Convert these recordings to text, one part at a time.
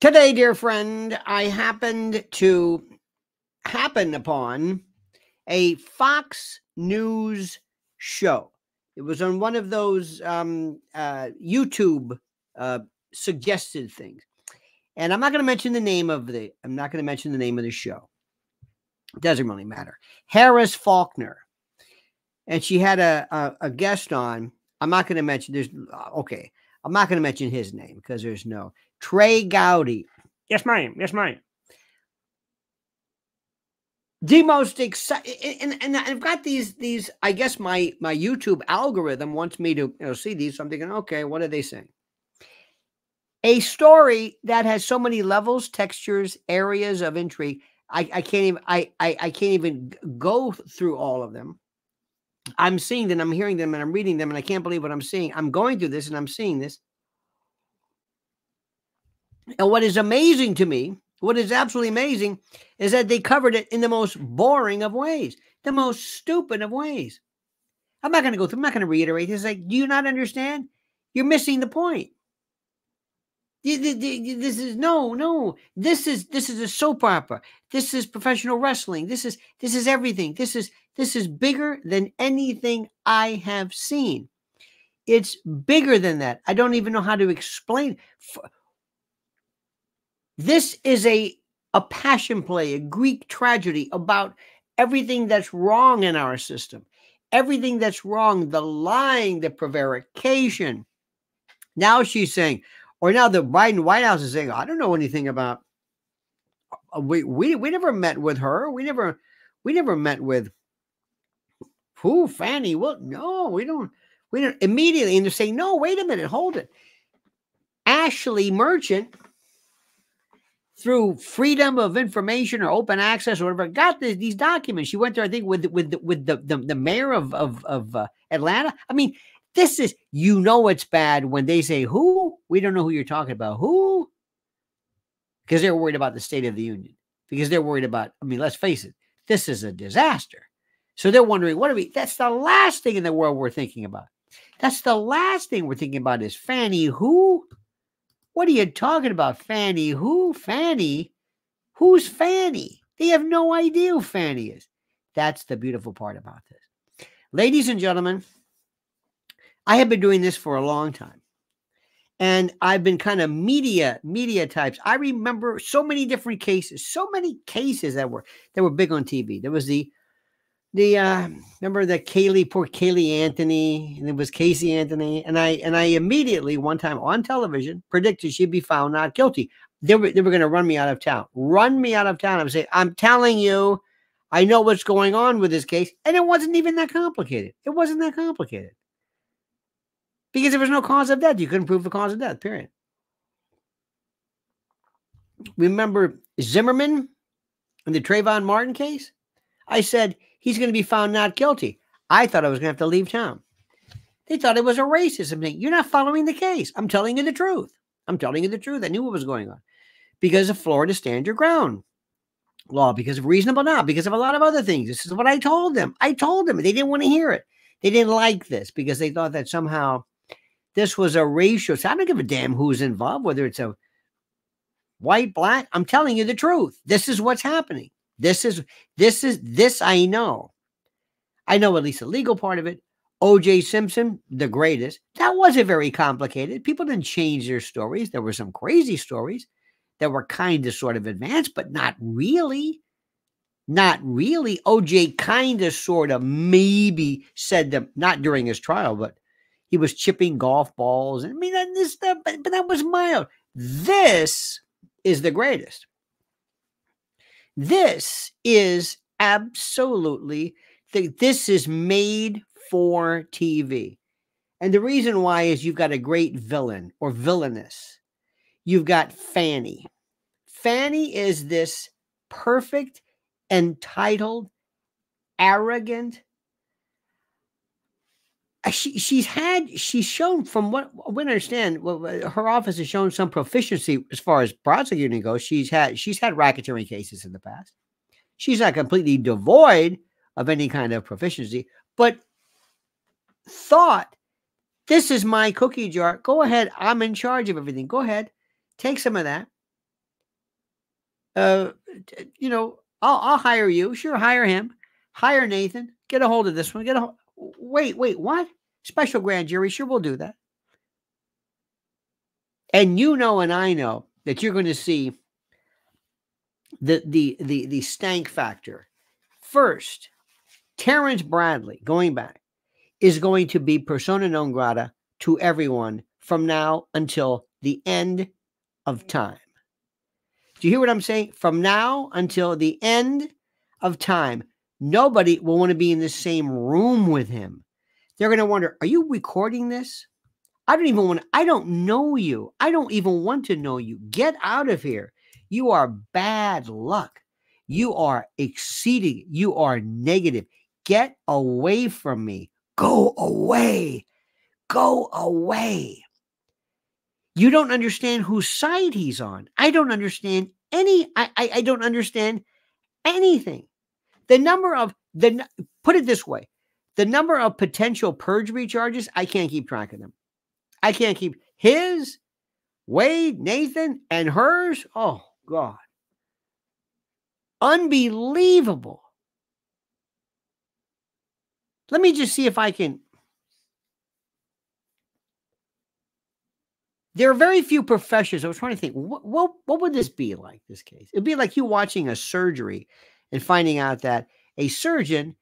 Today, dear friend, I happened to happen upon a Fox News show. It was on one of those um, uh, YouTube uh, suggested things. And I'm not going to mention the name of the I'm not going to mention the name of the show. It doesn't really matter. Harris Faulkner. And she had a, a, a guest on. I'm not going to mention there's okay. I'm not going to mention his name because there's no Trey Gowdy. Yes, ma'am. Yes, ma'am. The most exciting, and, and I've got these these. I guess my my YouTube algorithm wants me to you know see these. So I'm thinking, okay, what are they saying? A story that has so many levels, textures, areas of intrigue. I, I can't even I, I I can't even go through all of them. I'm seeing them, I'm hearing them, and I'm reading them, and I can't believe what I'm seeing. I'm going through this and I'm seeing this. And what is amazing to me, what is absolutely amazing, is that they covered it in the most boring of ways, the most stupid of ways. I'm not going to go through, I'm not going to reiterate. this. like, do you not understand? You're missing the point. This is no, no. This is this is a soap opera. This is professional wrestling. This is this is everything. This is this is bigger than anything I have seen. It's bigger than that. I don't even know how to explain. This is a, a passion play, a Greek tragedy about everything that's wrong in our system, everything that's wrong, the lying, the prevarication. Now she's saying, or now the Biden White House is saying, I don't know anything about. Uh, we we we never met with her. We never we never met with who Fani. Well, no, we don't. We don't immediately. And they're saying, no, wait a minute, hold it. Ashleigh Merchant through freedom of information or open access or whatever, got the, these documents. She went there, I think, with with with the the, the mayor of of, of uh, Atlanta. I mean, this is you know it's bad when they say who. We don't know who you're talking about. Who? Because they're worried about the State of the Union. Because they're worried about. I mean, let's face it. This is a disaster. So they're wondering, what are we? That's the last thing in the world we're thinking about. That's the last thing we're thinking about is Fani who? What are you talking about, Fani? Who? Fani? Who's Fani? They have no idea who Fani is. That's the beautiful part about this. Ladies and gentlemen, I have been doing this for a long time. And I've been kind of media, media types. I remember so many different cases, so many cases that were that were big on TV. There was the the uh remember the Caylee, poor Caylee Anthony, and it was Casey Anthony, and I and I immediately one time on television predicted she'd be found not guilty. They were they were going to run me out of town, run me out of town. I would say, I'm telling you, I know what's going on with this case, and it wasn't even that complicated. It wasn't that complicated because there was no cause of death. You couldn't prove the cause of death. Period. Remember Zimmerman in the Trayvon Martin case? I said he's going to be found not guilty. I thought I was going to have to leave town. They thought it was a racism thing. You're not following the case. I'm telling you the truth. I'm telling you the truth. I knew what was going on because of Florida stand your ground law, because of reasonable now, because of a lot of other things. This is what I told them. I told them. They didn't want to hear it. They didn't like this because they thought that somehow this was a racial. So I don't give a damn who's involved, whether it's a white, black. I'm telling you the truth. This is what's happening. This is this is this I know. I know at least the legal part of it. OJ Simpson, the greatest. That wasn't very complicated. People didn't change their stories. There were some crazy stories that were kind of sort of advanced, but not really. Not really. OJ kind of sort of maybe said them, not during his trial, but he was chipping golf balls. I mean, this stuff, but, but that was mild. This is the greatest. This is absolutely, this is made for TV. And the reason why is you've got a great villain or villainess. You've got Fani. Fani is this perfect, entitled, arrogant, she she's had she's shown from what we understand well, her office has shown some proficiency as far as prosecuting goes she's had she's had racketeering cases in the past she's not completely devoid of any kind of proficiency but thought this is my cookie jar go ahead i'm in charge of everything go ahead take some of that uh, you know, I'll, I'll hire you. Sure, hire him. Hire Nathan. Get a hold of this one. Get a wait, wait, what? Special grand jury. Sure, we'll do that. And you know, and I know that you're going to see the the the the stank factor. First, Terrence Bradley, going back, is going to be persona non grata to everyone from now until the end of mm. time. Do you hear what I'm saying? From now until the end of time, nobody will want to be in the same room with him. They're going to wonder, are you recording this? I don't even want to, I don't know you. I don't even want to know you. Get out of here. You are bad luck. You are exceeding, you are negative. Get away from me. Go away. Go away. You don't understand whose side he's on. I don't understand any, I, I, I don't understand anything. The number of the put it this way, the number of potential perjury charges, I can't keep track of them. I can't keep his, Wade, Nathan, and hers. Oh God. Unbelievable. Let me just see if I can there are very few professions. I was trying to think, what, what, what would this be like, this case? It'd be like you watching a surgery and finding out that a surgeon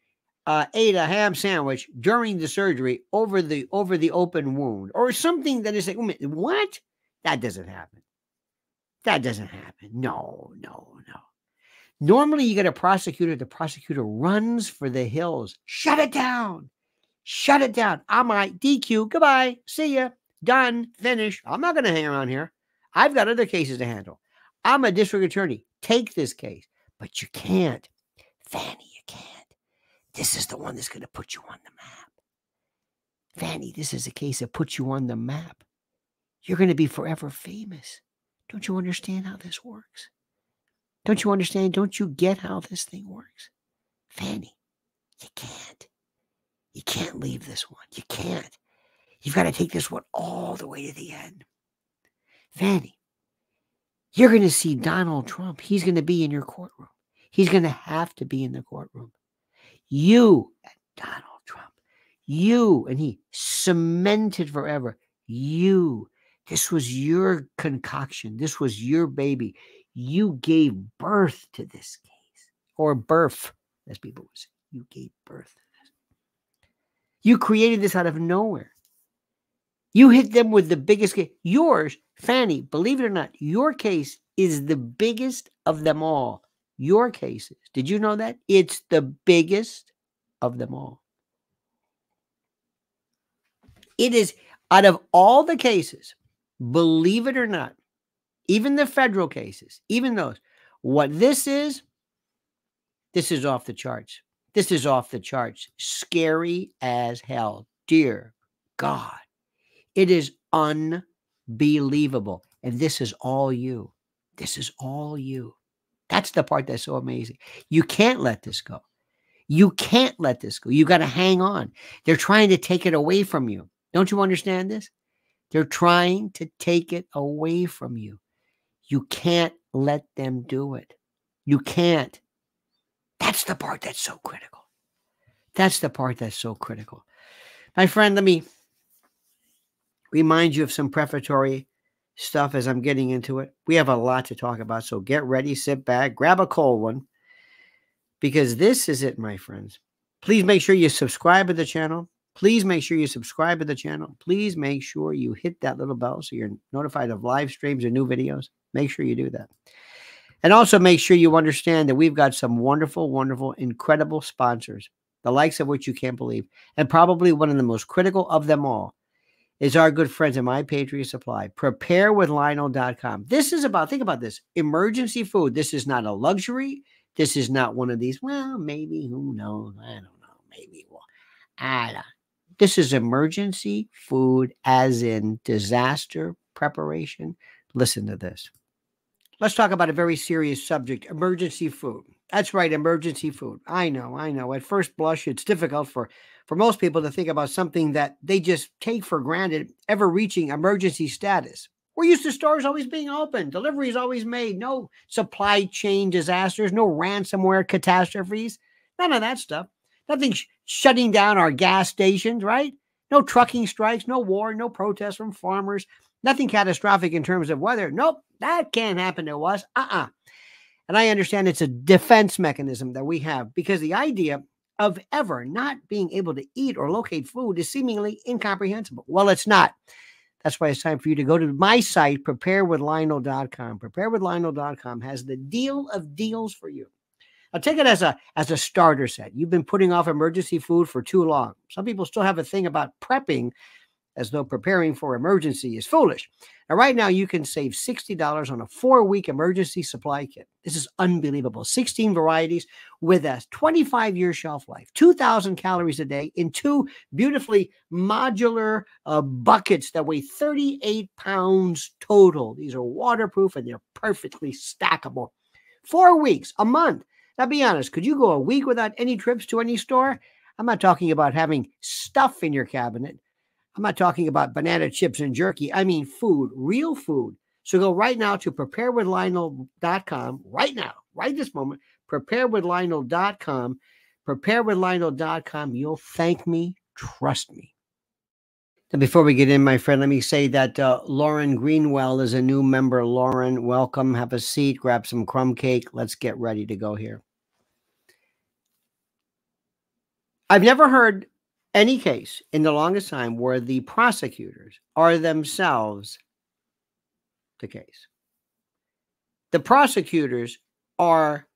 uh, ate a ham sandwich during the surgery over the over the open wound or something that is like, what? That doesn't happen. That doesn't happen. No, no, no. Normally, you get a prosecutor, the prosecutor runs for the hills. Shut it down. Shut it down. i'm might DQ. Goodbye. See ya. Done. Finished. I'm not going to hang around here. I've got other cases to handle. I'm a district attorney. Take this case. But you can't. Fani, you can't. This is the one that's going to put you on the map. Fani, this is a case that puts you on the map. You're going to be forever famous. Don't you understand how this works? Don't you understand? Don't you get how this thing works? Fani, you can't. You can't leave this one. You can't. You've got to take this one all the way to the end. Fani, you're going to see Donald Trump. He's going to be in your courtroom. He's going to have to be in the courtroom. You and Donald Trump, you, and he cemented forever. You, this was your concoction. This was your baby. You gave birth to this case, or birth, as people would say. You gave birth to this. You created this out of nowhere. You hit them with the biggest case. Yours, Fani, believe it or not, your case is the biggest of them all. Your cases. Did you know that? It's the biggest of them all. It is out of all the cases, believe it or not, even the federal cases, even those, what this is, this is off the charts. This is off the charts. Scary as hell. Dear God. It is unbelievable. And this is all you. This is all you. That's the part that's so amazing. You can't let this go. You can't let this go. You got to hang on. They're trying to take it away from you. Don't you understand this? They're trying to take it away from you. You can't let them do it. You can't. That's the part that's so critical. That's the part that's so critical. My friend, let me remind you of some prefatory stuff as I'm getting into it. We have a lot to talk about, so get ready, sit back, grab a cold one, because this is it, my friends. Please make sure you subscribe to the channel. Please make sure you subscribe to the channel. Please make sure you hit that little bell so you're notified of live streams and new videos. Make sure you do that. And also make sure you understand that we've got some wonderful, wonderful, incredible sponsors, the likes of which you can't believe. And probably one of the most critical of them all is our good friends at My Patriot Supply. Preparewithlionel.com. This is about, think about this emergency food. This is not a luxury. This is not one of these, well, maybe, who knows? I don't know. Maybe, well, I don't. This is emergency food, as in disaster preparation. Listen to this. Let's talk about a very serious subject emergency food. That's right, emergency food. I know, I know. At first blush, it's difficult for for most people to think about something that they just take for granted ever reaching emergency status. We're used to stores always being open, deliveries always made, no supply chain disasters, no ransomware catastrophes, none of that stuff. Nothing sh- shutting down our gas stations, right? No trucking strikes, no war, no protests from farmers, nothing catastrophic in terms of weather. Nope, that can't happen to us. Uh uh And I understand it's a defense mechanism that we have because the idea of ever not being able to eat or locate food is seemingly incomprehensible. Well, it's not. That's why it's time for you to go to my site, preparewithlionel.com. Preparewithlionel.com has the deal of deals for you. I'll take it as a as a starter set. You've been putting off emergency food for too long. Some people still have a thing about prepping as though preparing for emergency is foolish. Now, right now, you can save $60 on a four week emergency supply kit. This is unbelievable. 16 varieties with a 25 year shelf life, 2,000 calories a day in two beautifully modular uh, buckets that weigh 38 pounds total. These are waterproof and they're perfectly stackable. Four weeks, a month. Now, be honest, could you go a week without any trips to any store? I'm not talking about having stuff in your cabinet. I'm not talking about banana chips and jerky. I mean food, real food. So go right now to preparewithlionel.com, right now, right this moment, preparewithlionel.com, preparewithlionel.com. You'll thank me, trust me. Now, before we get in, my friend, let me say that uh, Lauren Greenwell is a new member. Lauren, welcome. Have a seat, grab some crumb cake. Let's get ready to go here. I've never heard any case in the longest time where the prosecutors are themselves the case. The prosecutors are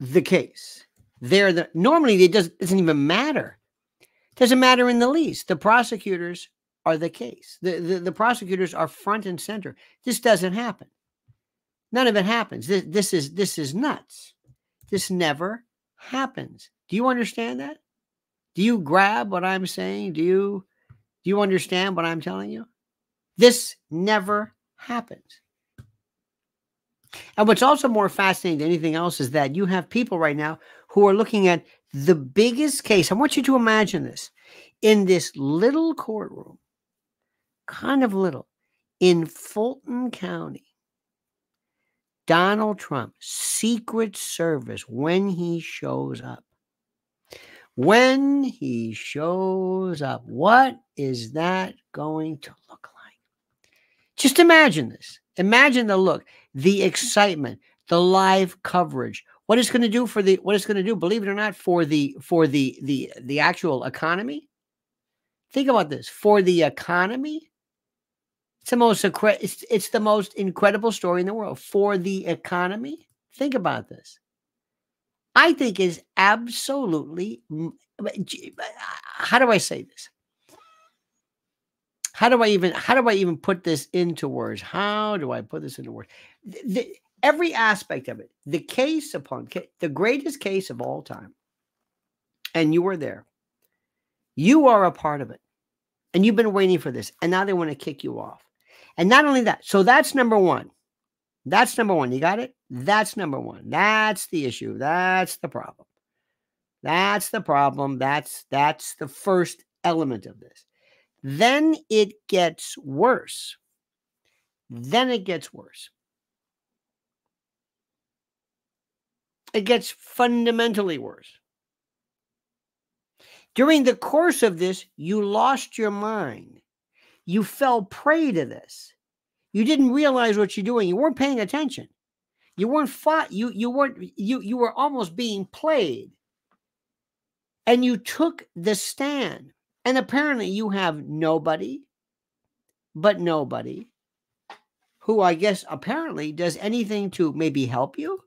the case. They're the normally it does, doesn't even matter. It doesn't matter in the least. The prosecutors are the case. The, the, the prosecutors are front and center. This doesn't happen. None of it happens. This, this is this is nuts. This never happens. Do you understand that? Do you grab what I'm saying? Do you do you understand what I'm telling you? This never happens. And what's also more fascinating than anything else is that you have people right now who are looking at the biggest case. I want you to imagine this in this little courtroom, kind of little, in Fulton County. Donald Trump, Secret Service, when he shows up when he shows up. What is that going to look like? Just imagine this. Imagine the look, the excitement, the live coverage. What it's going to do for the what it's going to do, believe it or not, for the for the the the actual economy. Think about this. For the economy, it's the most it's, it's the most incredible story in the world. For the economy, think about this. I think is absolutely uh, how do I say this? How do I even how do I even put this into words? How do I put this into words? The, the, every aspect of it, the case upon the greatest case of all time, and you were there. You are a part of it, and you've been waiting for this, and now they want to kick you off. And not only that, so that's number one. That's number one. You got it? That's number one. That's the issue. That's the problem. That's the problem. That's that's the first element of this. Then it gets worse. Then it gets worse. It gets fundamentally worse. During the course of this, you lost your mind. You fell prey to this. You didn't realize what you're doing. You weren't paying attention. You weren't fought. You you weren't you you were almost being played. And you took the stand. And apparently you have nobody but nobody who I guess apparently does anything to maybe help you,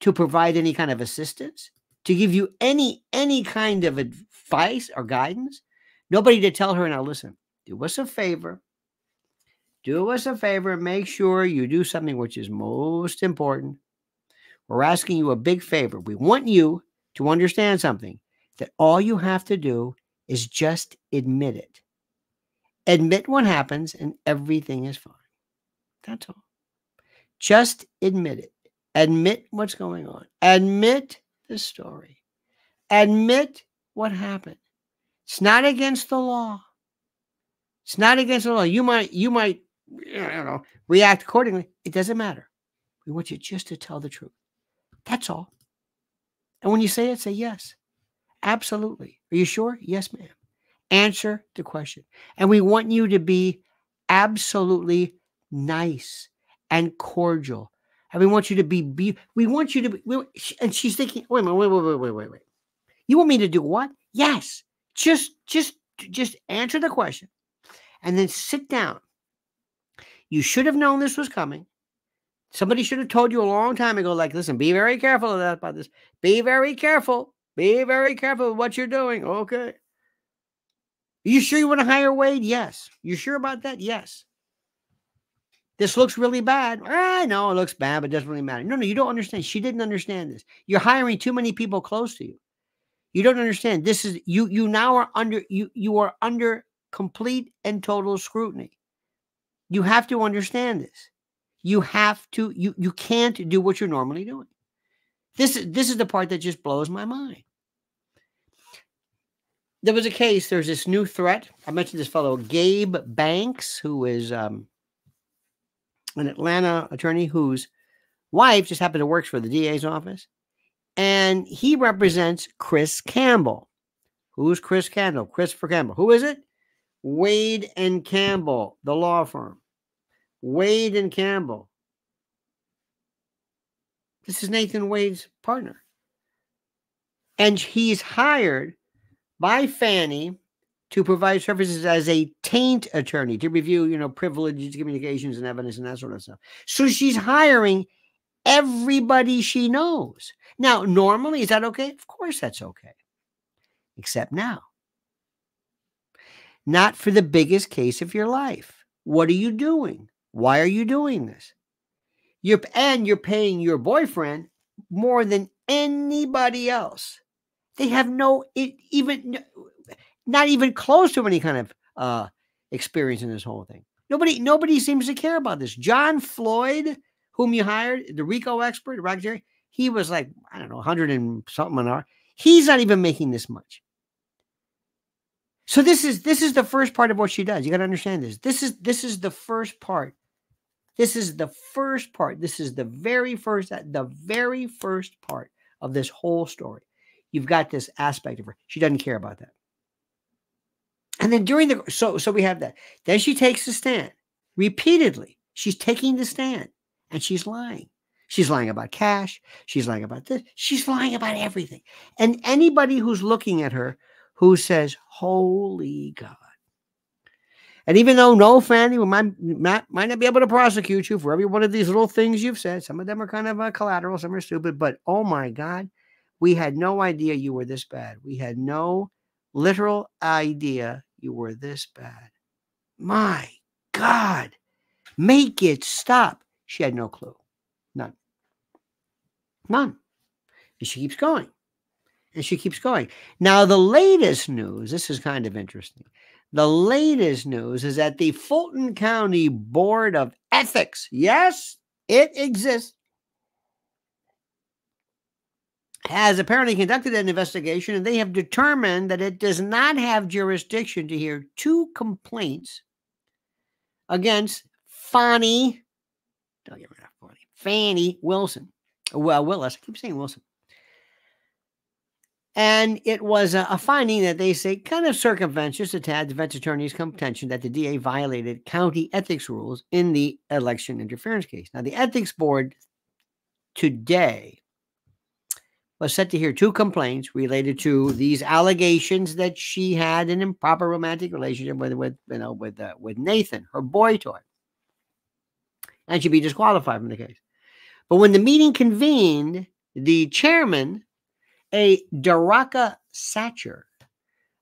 to provide any kind of assistance, to give you any any kind of advice or guidance. Nobody to tell her now listen, do us a favor do us a favor make sure you do something which is most important. We're asking you a big favor. We want you to understand something that all you have to do is just admit it. Admit what happens and everything is fine. That's all. Just admit it. Admit what's going on. Admit the story. Admit what happened. It's not against the law. It's not against the law. You might you might you know, react accordingly. It doesn't matter. We want you just to tell the truth. That's all. And when you say it, say yes. Absolutely. Are you sure? Yes, ma'am. Answer the question. And we want you to be absolutely nice and cordial. And we want you to be, be we want you to be, and she's thinking, wait a minute, wait, wait, wait, wait, wait, wait. You want me to do what? Yes. Just, just, just answer the question and then sit down. You should have known this was coming. Somebody should have told you a long time ago, like, listen, be very careful about this. Be very careful. Be very careful what you're doing. Okay. Are you sure you want to hire Wade? Yes. You sure about that? Yes. This looks really bad. I know it looks bad, but it doesn't really matter. No, no, you don't understand. She didn't understand this. You're hiring too many people close to you. You don't understand. This is you. You now are under you. You are under complete and total scrutiny. You have to understand this. You have to. You you can't do what you're normally doing. This is this is the part that just blows my mind there was a case. There's this new threat. I mentioned this fellow Gabe Banks, who is um, an Atlanta attorney whose wife just happened to work for the DA's office, and he represents Chris Campbell. Who's Chris Campbell? Christopher Campbell. Who is it? Wade and Campbell, the law firm. Wade and Campbell. This is Nathan Wade's partner. And he's hired by Fani to provide services as a taint attorney to review, you know, privileged communications and evidence and that sort of stuff. So she's hiring everybody she knows. Now, normally, is that okay? Of course, that's okay. Except now. Not for the biggest case of your life. What are you doing? Why are you doing this? You're and you're paying your boyfriend more than anybody else. They have no even not even close to any kind of uh, experience in this whole thing. Nobody nobody seems to care about this. John Floyd, whom you hired, the RICO expert, Rock Jerry, he was like I don't know, 100 and something an hour. He's not even making this much. So this is this is the first part of what she does. You got to understand this. This is this is the first part. This is the first part. This is the very first uh, the very first part of this whole story you've got this aspect of her. She doesn't care about that. And then during the so so we have that. Then she takes the stand repeatedly. She's taking the stand and she's lying. She's lying about cash. She's lying about this. She's lying about everything. And anybody who's looking at her who says, Holy God. And even though no Fani might, might, might not be able to prosecute you for every one of these little things you've said, some of them are kind of uh, collateral, some are stupid, but oh my God, we had no idea you were this bad. We had no literal idea you were this bad. My God, make it stop. She had no clue. None. None. And she keeps going. And she keeps going. Now, the latest news, this is kind of interesting. The latest news is that the Fulton County Board of Ethics, yes, it exists, has apparently conducted an investigation and they have determined that it does not have jurisdiction to hear two complaints against Fani, don't get rid of Fani, Fani Wilson. Well, Willis, I keep saying Wilson. And it was a, a, finding that they say kind of circumvents just a tad defense attorney's contention that the DA violated county ethics rules in the election interference case. Now, the ethics board today was set to hear two complaints related to these allegations that she had an improper romantic relationship with with you know with uh, with Nathan, her boy toy, and she'd be disqualified from the case. But when the meeting convened, the chairman, a Daraka Satcher, uh,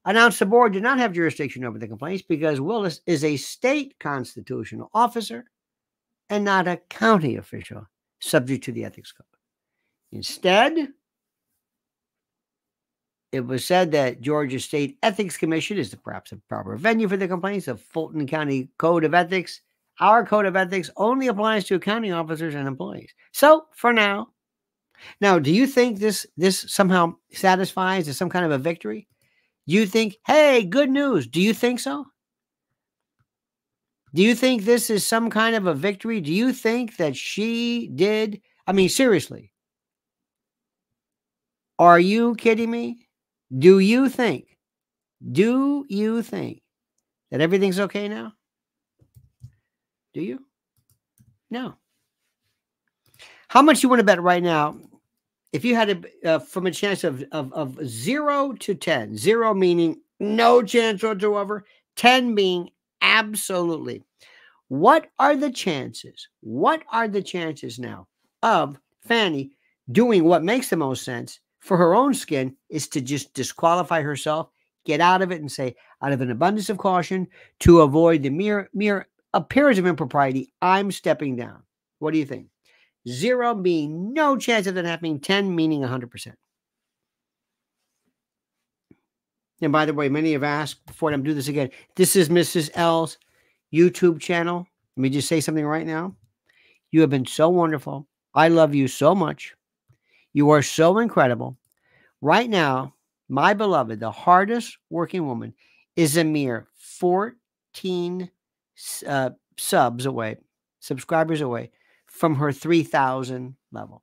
announced the board did not have jurisdiction over the complaints because Willis is a state constitutional officer and not a county official subject to the ethics code. Instead, it was said that Georgia State Ethics Commission is perhaps a proper venue for the complaints of Fulton County Code of Ethics. Our code of ethics only applies to accounting officers and employees. So for now, now, do you think this this somehow satisfies as some kind of a victory? You think, hey, good news? Do you think so? Do you think this is some kind of a victory? Do you think that she did? I mean, seriously. Are you kidding me? Do you think, do you think that everything's okay now? Do you? No. How much you want to bet right now? If you had a uh, from a chance of, of of zero to ten, zero meaning no chance whatsoever, ten being absolutely. What are the chances? What are the chances now of Fani doing what makes the most sense for her own skin is to just disqualify herself, get out of it, and say, out of an abundance of caution, to avoid the mere mere appearance of impropriety, I'm stepping down. What do you think? Zero being no chance of that happening, 10 meaning 100%. And by the way, many have asked before I'm do this again. This is Mrs. L's YouTube channel. Let me just say something right now. You have been so wonderful. I love you so much. You are so incredible. Right now, my beloved, the hardest working woman, is a mere 14 uh, subs away, subscribers away from her 3,000 level.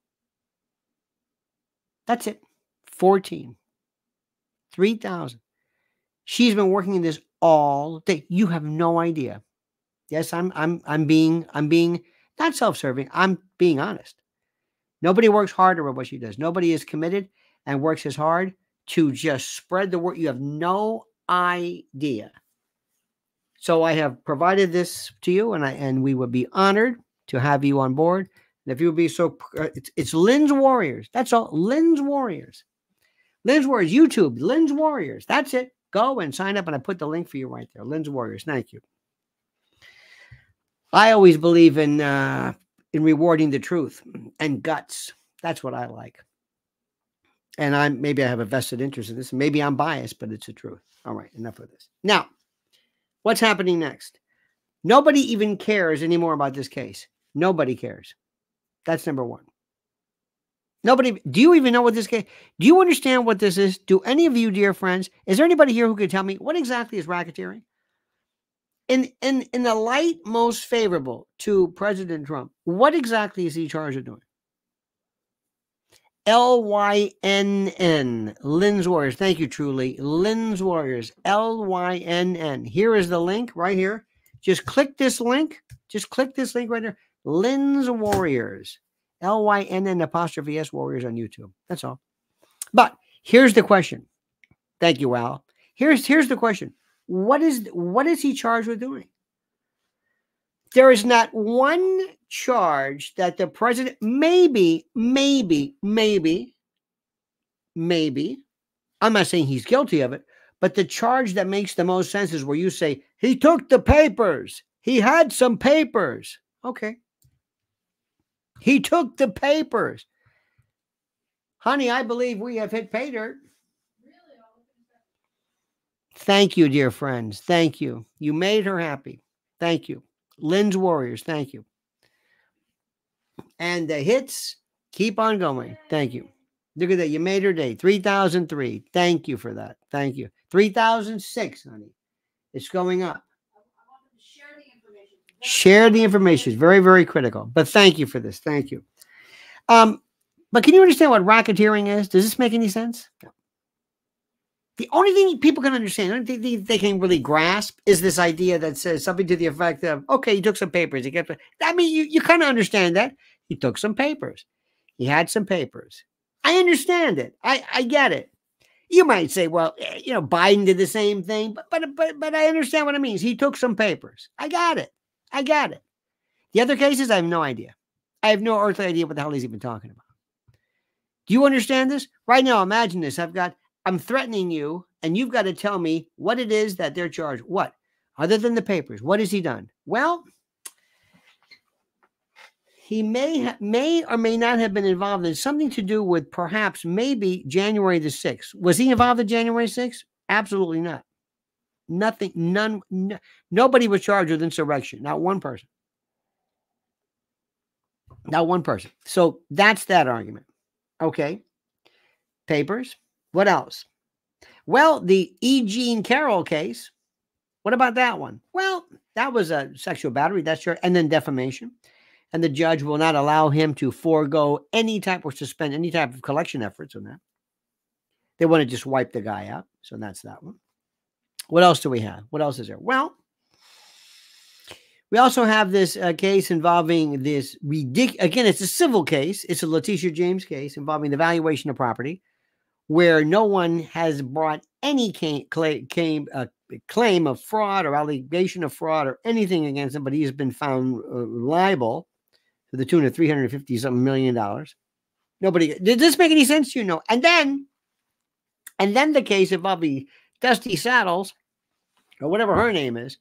That's it. 14. 3,000. She's been working in this all day. You have no idea. Yes, I'm I'm I'm being I'm being not self-serving. I'm being honest. Nobody works harder at what she does. Nobody is committed and works as hard to just spread the word. You have no idea. So I have provided this to you, and I and we would be honored to have you on board. And if you would be so, uh, it's, it's Lynn's Warriors. That's all. Lynn's Warriors. Lynn's Warriors. YouTube. Lynn's Warriors. That's it. Go and sign up, and I put the link for you right there. Lynn's Warriors. Thank you. I always believe in uh, in rewarding the truth and guts. That's what I like. And I'm maybe I have a vested interest in this. Maybe I'm biased, but it's the truth. All right, enough of this. Now, What's happening next? Nobody even cares anymore about this case. Nobody cares. That's number one. Nobody, do you even know what this? Do you understand what this is? Do any of you, dear friends, is there anybody here who could tell me what exactly is racketeering? In in in the light most favorable to President Trump, what exactly is he charged with doing? L Y N N. Lynn's Warriors. Thank you, truly. Lynn's Warriors. L Y N N. Here is the link right here. Just click this link. Just click this link right there. Lynn's Warriors. L Y N N apostrophe S Warriors on YouTube. That's all. But here's the question. Thank you, Al. Here's here's the question. What is what is he charged with doing? There is not one charge that the president, maybe, maybe, maybe, maybe, I'm not saying he's guilty of it, but the charge that makes the most sense is where you say, he took the papers, he had some papers. Okay. He took the papers. Honey, I believe we have hit pay dirt. Thank you, dear friends. Thank you. You made her happy. Thank you. Lynn's Warriors. Thank you. And the hits keep on going. Thank you. Look at that. You made her day. 3003. Thank you for that. Thank you. 3006, honey. It's going up. Share the information. It's very, very critical. But thank you for this. Thank you. Um, but can you understand what racketeering is? Does this make any sense? No. The only thing people can understand, the only thing they can really grasp is this idea that says something to the effect of, okay, he took some papers. He get, I mean, you, you kind of understand that. He took some papers. He had some papers. I understand it. I, I get it. You might say, well, eh, you know, Biden did the same thing, but but but but I understand what it means. He took some papers. I got it. I got it. The other cases, I have no idea. I have no earthly idea what the hell he's even talking about. Do you understand this? Right now, imagine this. I've got I'm threatening you, and you've got to tell me what it is that they're charged. What? Other than the papers, what has he done? Well, he may may or may not have been involved in something to do with perhaps maybe January the 6th. Was he involved in January 6th? Absolutely not. Nothing, none, no, nobody was charged with insurrection, not one person. Not one person. So that's that argument. Okay. Papers. What else? Well, the E. Jean Carroll case. What about that one? Well, that was a sexual battery. That's sure. And then defamation. And the judge will not allow him to forego any type or suspend any type of collection efforts on that. They want to just wipe the guy out. So that's that one. What else do we have? What else is there? Well, we also have this uh, case involving this ridiculous. Again, it's a civil case. It's a Letitia James case involving the valuation of property, where no one has brought any claim, uh, claim of fraud or allegation of fraud or anything against him, but he has been found uh, liable to the tune of 350 something million dollars. Nobody did this make any sense to you? No. And then, and then the case involving Dusty Saddles, or whatever her name is.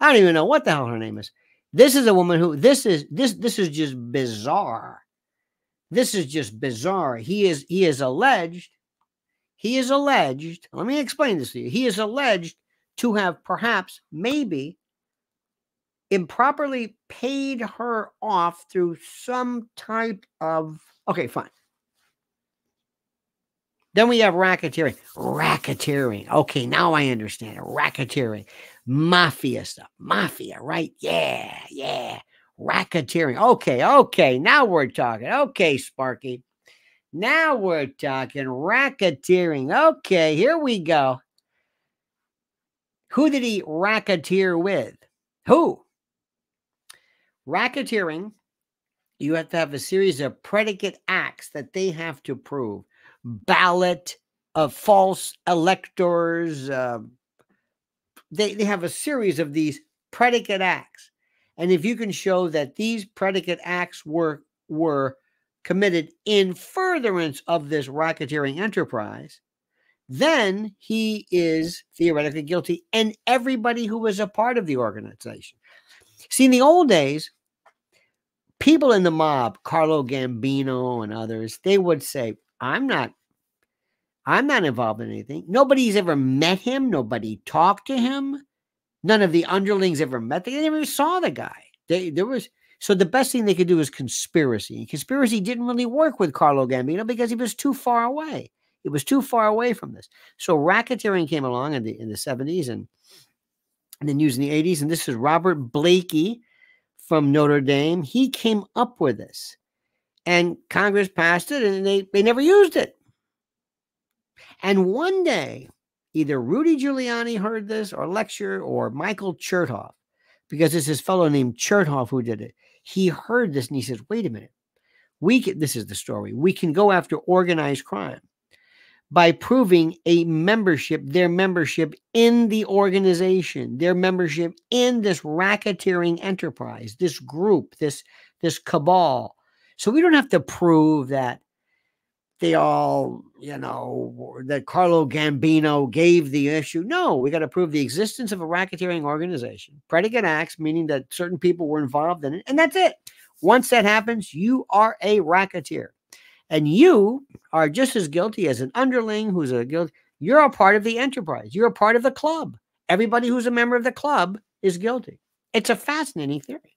I don't even know what the hell her name is. This is a woman who this is this this is just bizarre. This is just bizarre. He is he is alleged. He is alleged. Let me explain this to you. He is alleged to have perhaps, maybe, improperly paid her off through some type of. Okay, fine. Then we have racketeering. Racketeering. Okay, now I understand it. Racketeering. Mafia stuff. Mafia, right? Yeah, yeah. Racketeering. Okay, okay. Now we're talking. Okay, Sparky. Now we're talking racketeering. Okay, here we go. Who did he racketeer with? Who? Racketeering, you have to have a series of predicate acts that they have to prove ballot of false electors. Uh, they, they have a series of these predicate acts. And if you can show that these predicate acts were, were committed in furtherance of this racketeering enterprise, then he is theoretically guilty, and everybody who was a part of the organization. See, in the old days, people in the mob, Carlo Gambino and others, they would say, I'm not. I'm not involved in anything. Nobody's ever met him. Nobody talked to him. None of the underlings ever met. They never even saw the guy. They there was so the best thing they could do is conspiracy. And conspiracy didn't really work with Carlo Gambino because he was too far away. It was too far away from this. So racketeering came along in the in the 70s and, and then used in the 80s. And this is Robert Blakey from Notre Dame. He came up with this. And Congress passed it and they, they never used it. And one day, either Rudy Giuliani heard this or lecture or Michael Chertoff, because it's this fellow named Chertoff who did it. He heard this and he says, wait a minute. We can, this is the story. We can go after organized crime by proving a membership, their membership in the organization, their membership in this racketeering enterprise, this group, this this cabal. So we don't have to prove that they all, you know, that Carlo Gambino gave the issue. No, we got to prove the existence of a racketeering organization. Predicate acts, meaning that certain people were involved in it, and that's it. Once that happens, you are a racketeer. And you are just as guilty as an underling who's a guilt. You're a part of the enterprise. You're a part of the club. Everybody who's a member of the club is guilty. It's a fascinating theory.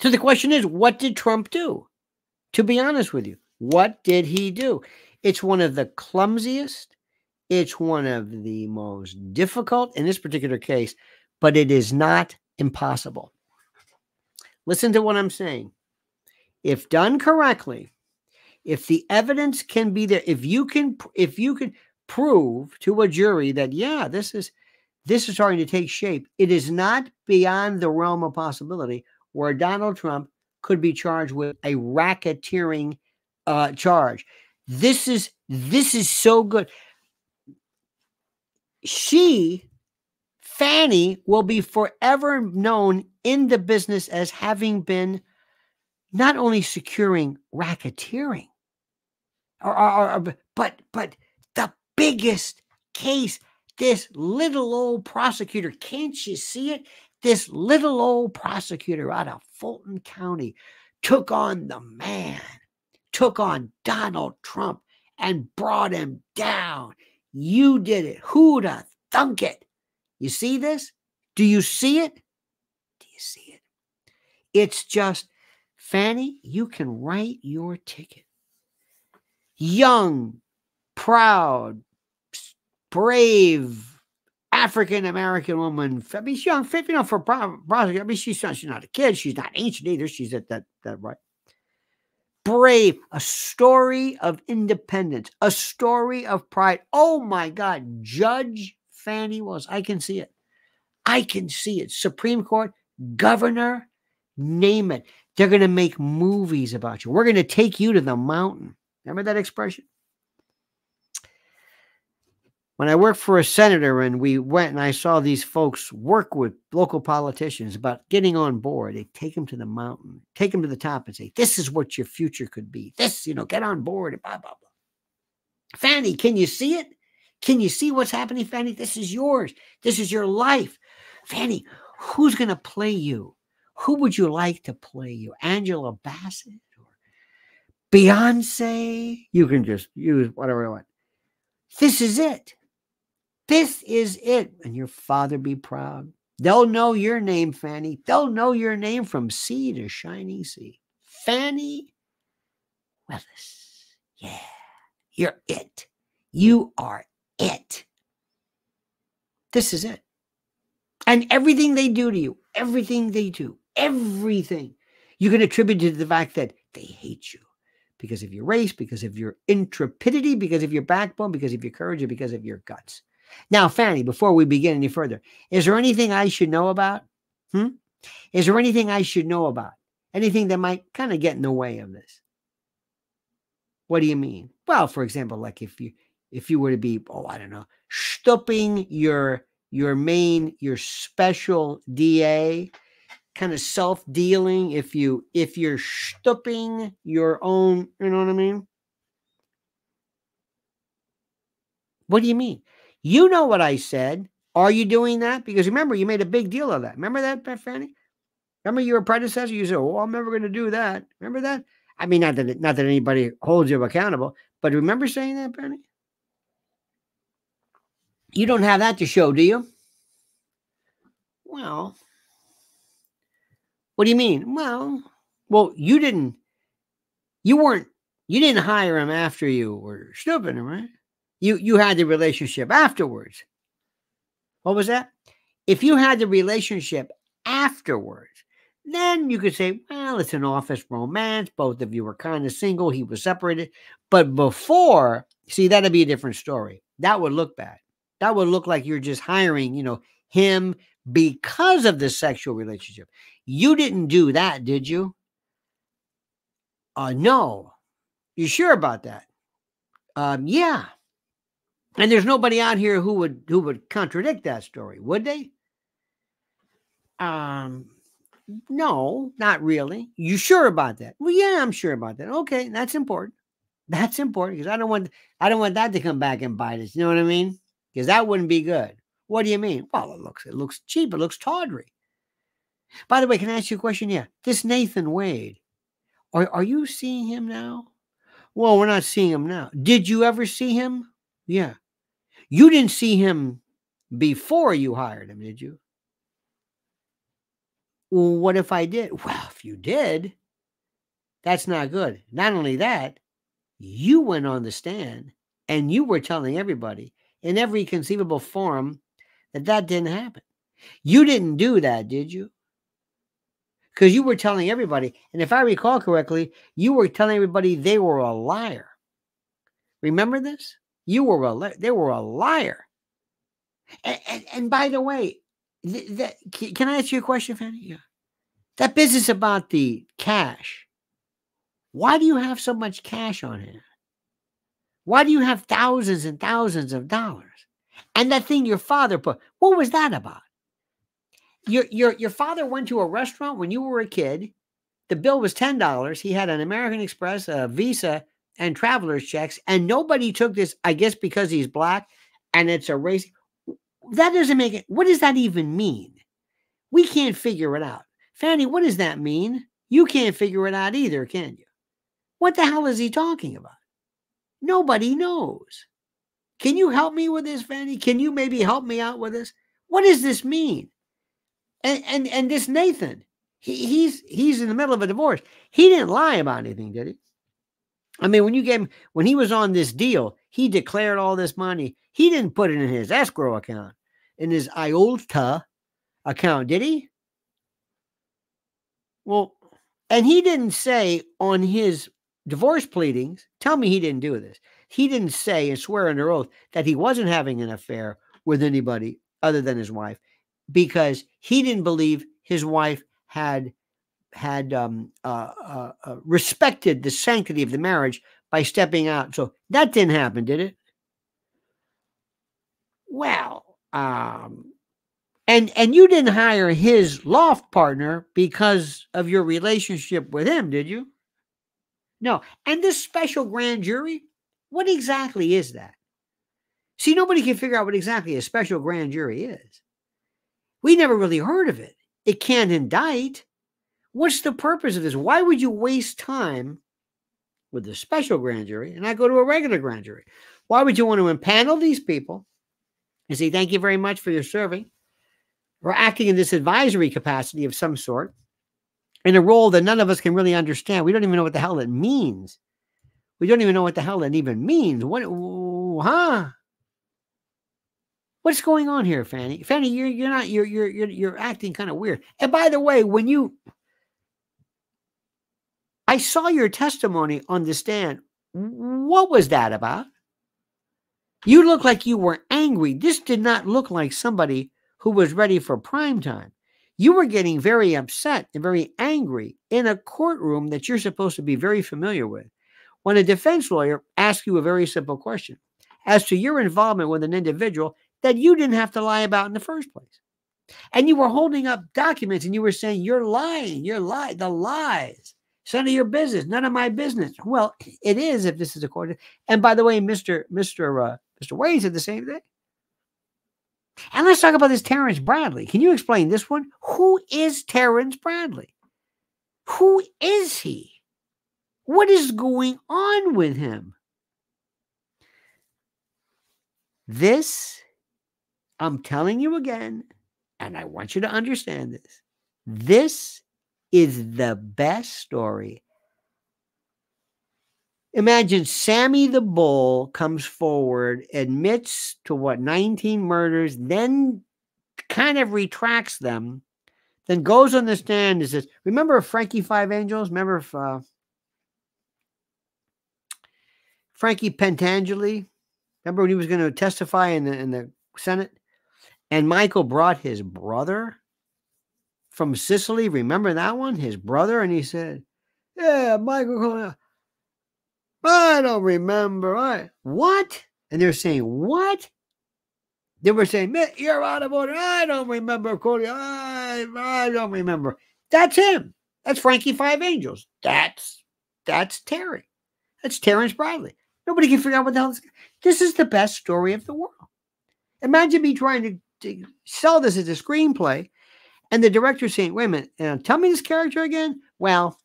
So the question is, what did Trump do? To be honest with you, what did he do? It's one of the clumsiest, it's one of the most difficult in this particular case, but it is not impossible. Listen to what I'm saying if done correctly, if the evidence can be there, if you can, if you can prove to a jury that yeah, this is this is starting to take shape, it is not beyond the realm of possibility where Donald Trump could be charged with a racketeering uh, charge. This is this is so good. She, Fani, will be forever known in the business as having been not only securing racketeering, or, or, or, but but the biggest case. This little old prosecutor, can't you see it? This little old prosecutor out of Fulton County took on the man, took on Donald Trump, and brought him down. You did it. Who'd have thunk it? You see this? Do you see it? Do you see it? It's just Fani, you can write your ticket. Young, proud, brave, African American woman. I mean, she's young, you know, for prosecutor. I mean, she's not, she's not a kid. She's not ancient either. She's at that, that right. Brave, a story of independence, a story of pride. Oh my God, Judge Fani Willis. I can see it. I can see it. Supreme Court, governor, name it. They're going to make movies about you. We're going to take you to the mountain. Remember that expression? When I worked for a senator and we went and I saw these folks work with local politicians about getting on board, they take them to the mountain, take them to the top and say, This is what your future could be. This, you know, get on board and blah, blah, blah. Fani, can you see it? Can you see what's happening, Fani? This is yours. This is your life. Fani, who's going to play you? Who would you like to play you? Angela Bassett or Beyonce? You can just use whatever you want. This is it. This is it. And your father be proud. They'll know your name, Fani. They'll know your name from sea to shining sea. Fani Willis. Yeah, you're it. You are it. This is it. And everything they do to you, everything they do, everything, you can attribute to the fact that they hate you because of your race, because of your intrepidity, because of your backbone, because of your courage, and because of your guts. Now, Fani, before we begin any further, is there anything I should know about? Hmm? Is there anything I should know about? Anything that might kind of get in the way of this? What do you mean? Well, for example, like if you if you were to be, oh, I don't know, stopping your your main, your special DA, kind of self-dealing, if you if you're stopping your own, you know what I mean? What do you mean? You know what I said. Are you doing that? Because remember, you made a big deal of that. Remember that, Fani? Remember your predecessor? You said, "Oh, I'm never going to do that." Remember that? I mean, not that not that anybody holds you accountable, but remember saying that, Fani? You don't have that to show, do you? Well, what do you mean? Well, well, you didn't. You weren't. You didn't hire him after you were stupid, right? You you had the relationship afterwards. What was that? If you had the relationship afterwards, then you could say, well, it's an office romance. Both of you were kind of single. He was separated. But before, see, that'd be a different story. That would look bad. That would look like you're just hiring, you know, him because of the sexual relationship. You didn't do that, did you? Uh, no. You sure about that? Um, yeah. And there's nobody out here who would who would contradict that story, would they? Um no, not really. You sure about that? Well, yeah, I'm sure about that. Okay, that's important. That's important because I don't want I don't want that to come back and bite us. You know what I mean? Because that wouldn't be good. What do you mean? Well, it looks it looks cheap. It looks tawdry. By the way, can I ask you a question? Yeah, this Nathan Wade, are are you seeing him now? Well, we're not seeing him now. Did you ever see him? Yeah. You didn't see him before you hired him, did you? Well, what if I did? Well, if you did, that's not good. Not only that, you went on the stand and you were telling everybody in every conceivable forum that that didn't happen. You didn't do that, did you? Because you were telling everybody, and if I recall correctly, you were telling everybody they were a liar. Remember this? You were a they were a liar. And, and, and by the way, th- th- can I ask you a question, Fani? Yeah. That business about the cash. Why do you have so much cash on hand? Why do you have thousands and thousands of dollars? And that thing your father put, what was that about? Your your your father went to a restaurant when you were a kid. The bill was ten dollars. He had an American Express, a Visa, and traveler's checks, and nobody took this, I guess, because he's black and it's a race. That doesn't make it. What does that even mean? We can't figure it out. Fani, what does that mean? You can't figure it out either, can you? What the hell is he talking about? Nobody knows. Can you help me with this, Fani? Can you maybe help me out with this? What does this mean? And and and this Nathan, he, he's he's in the middle of a divorce. He didn't lie about anything, did he? I mean, when you gave him, when he was on this deal, he declared all this money. He didn't put it in his escrow account. in his IOLTA account, did he? Well, and he didn't say on his divorce pleadings, tell me he didn't do this. He didn't say and swear under oath that he wasn't having an affair with anybody other than his wife because he didn't believe his wife had had um, uh, uh, uh, respected the sanctity of the marriage by stepping out. So that didn't happen, did it? Well, um, and and you didn't hire his loft partner because of your relationship with him, did you? No. And this special grand jury, what exactly is that? See, nobody can figure out what exactly a special grand jury is. We never really heard of it. It can't indict. What's the purpose of this? Why would you waste time with a special grand jury and not go to a regular grand jury? Why would you want to impanel these people and say, thank you very much for your serving or acting in this advisory capacity of some sort in a role that none of us can really understand? We don't even know what the hell it means. We don't even know what the hell that even means. What, huh? What's going on here, Fani? Fani, you're you're not you're you're you're, you're acting kind of weird. And by the way, when you I saw your testimony on the stand. What was that about? You look like you were angry. This did not look like somebody who was ready for prime time. You were getting very upset and very angry in a courtroom that you're supposed to be very familiar with. When a defense lawyer asks you a very simple question as to your involvement with an individual that you didn't have to lie about in the first place. And you were holding up documents and you were saying, You're lying, you're lying, the lies. It's none of your business, none of my business. Well, it is if this is a court. And by the way, Mr. Mr. Uh, Mr. Wade said the same thing. And let's talk about this Terrence Bradley. Can you explain this one? Who is Terrence Bradley? Who is he? What is going on with him? This, I'm telling you again, and I want you to understand this. This is the best story. Imagine Sammy the Bull comes forward, admits to what 19 murders, then kind of retracts them, then goes on the stand and says, Remember Frankie Five Angels? Remember uh, Frankie Pentangeli? Remember when he was going to testify in the, in the Senate? And Michael brought his brother from Sicily. Remember that one? His brother. And he said, Yeah, Michael. I don't remember. I what? And they're saying, What? They were saying, You're out of order. I don't remember, Cody. I, I don't remember. That's him. That's Frankie Five Angels. That's that's Terry. That's Terrence Bradley. Nobody can figure out what the hell this. This is the best story of the world. Imagine me trying to, to sell this as a screenplay and the director's saying, wait a minute, uh, tell me this character again. Well,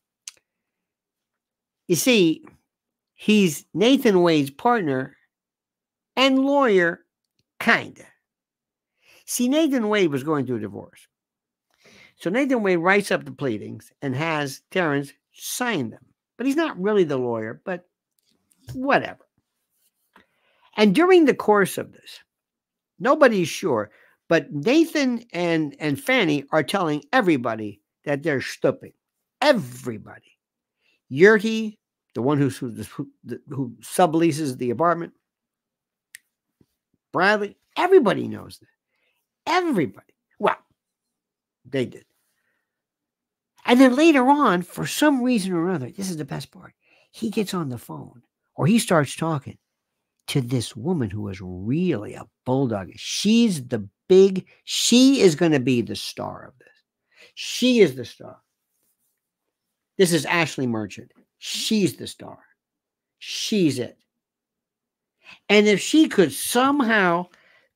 you see, he's Nathan Wade's partner and lawyer, kinda. See, Nathan Wade was going through a divorce. So Nathan Wade writes up the pleadings and has Terrence sign them. But he's not really the lawyer, but whatever. And during the course of this, nobody's sure but Nathan and, and Fani are telling everybody that they're stupid. Everybody. Yeartie, the one who, who, who subleases the apartment, Bradley, everybody knows that. Everybody. Well, they did. And then later on, for some reason or other, this is the best part, he gets on the phone or he starts talking to this woman who is really a bulldog. She's the big, she is going to be the star of this. She is the star. This is Ashleigh Merchant. She's the star. She's it. And if she could somehow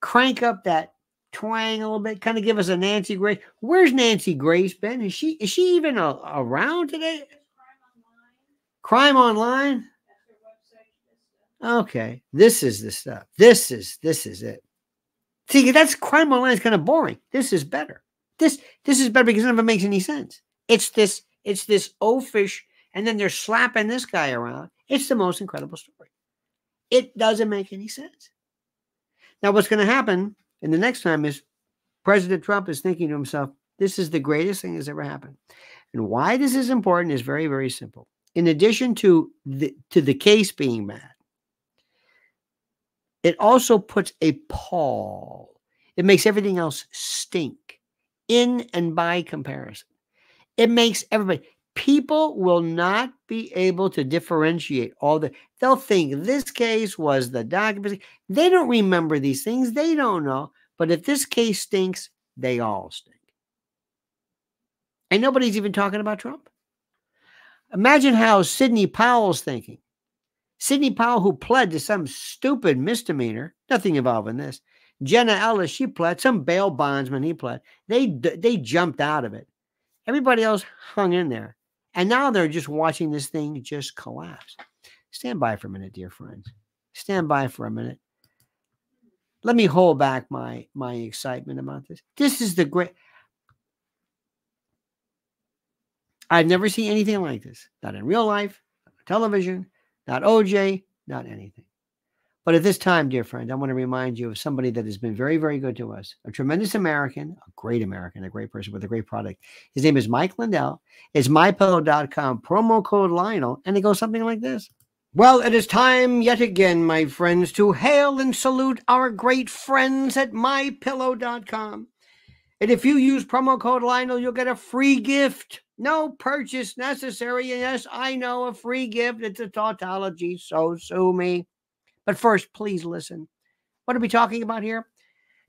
crank up that twang a little bit, kind of give us a Nancy Grace. Where's Nancy Grace been? Is she is she even a, around today? Crime online. Crime online? Okay, this is the stuff. This is this is it. See, that's crime online is kind of boring. This is better. This this is better because none of it makes any sense. It's this it's this oafish, and then they're slapping this guy around. It's the most incredible story. It doesn't make any sense. Now, what's going to happen in the next time is President Trump is thinking to himself, this is the greatest thing that's ever happened. And why this is important is very, very simple. In addition to the, to the case being bad, it also puts a pall. It makes everything else stink in and by comparison. It makes everybody, people will not be able to differentiate all the, they'll think this case was the document. They don't remember these things. They don't know. But if this case stinks, they all stink. And nobody's even talking about Trump. Imagine how Sidney Powell's thinking. Sidney Powell, who pled to some stupid misdemeanor, nothing involving this. Jenna Ellis, she pled, some bail bondsman, he pled. They they jumped out of it. Everybody else hung in there. And now they're just watching this thing just collapse. Stand by for a minute, dear friends. Stand by for a minute. Let me hold back my my excitement about this. This is the great I've never seen anything like this. Not in real life, television, not OJ, not anything. But at this time, dear friend, I want to remind you of somebody that has been very, very good to us. A tremendous American, a great American, a great person with a great product. His name is Mike Lindell. It's mypillow.com, promo code Lionel, and it goes something like this. Well, it is time yet again, my friends, to hail and salute our great friends at mypillow.com. And if you use promo code Lionel, you'll get a free gift. No purchase necessary. And yes, I know a free gift. It's a tautology, so sue me. But first, please listen. What are we talking about here?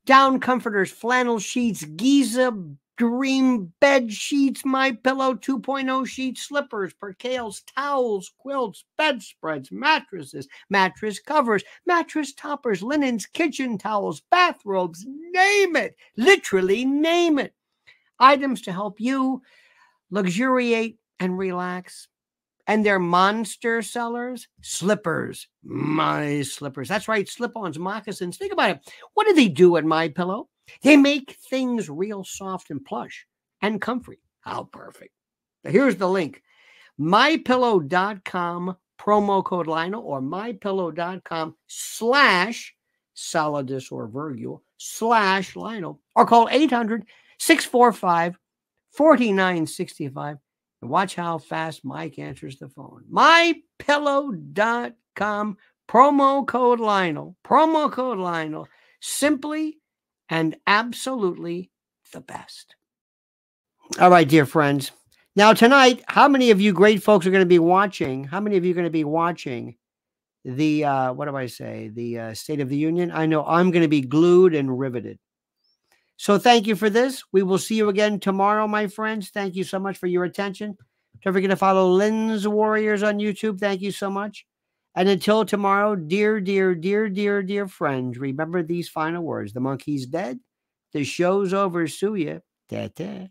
Down comforters, flannel sheets, Giza dream bed sheets, my pillow 2.0 sheets, slippers, percales, towels, quilts, bedspreads, mattresses, mattress covers, mattress toppers, linens, kitchen towels, bathrobes, name it. Literally name it. Items to help you luxuriate and relax. And they're monster sellers, slippers, my slippers. That's right, slip-ons, moccasins. Think about it. What do they do at My Pillow? They make things real soft and plush and comfy. How perfect. Now here's the link. MyPillow.com promo code Lionel or mypillow.com slash solidus or virgule slash Lionel or call 800 645 4965 and watch how fast Mike answers the phone. MyPillow.com, promo code Lionel, promo code Lionel, simply and absolutely the best. All right, dear friends. Now, tonight, how many of you great folks are going to be watching? How many of you are going to be watching the, uh, what do I say, the uh, State of the Union? I know I'm going to be glued and riveted. So thank you for this. We will see you again tomorrow, my friends. Thank you so much for your attention. Don't forget to follow Lynn's Warriors on YouTube. Thank you so much. And until tomorrow, dear, dear, dear, dear, dear friends, remember these final words. The monkey's dead. The show's over. Sue ya. Ta-ta.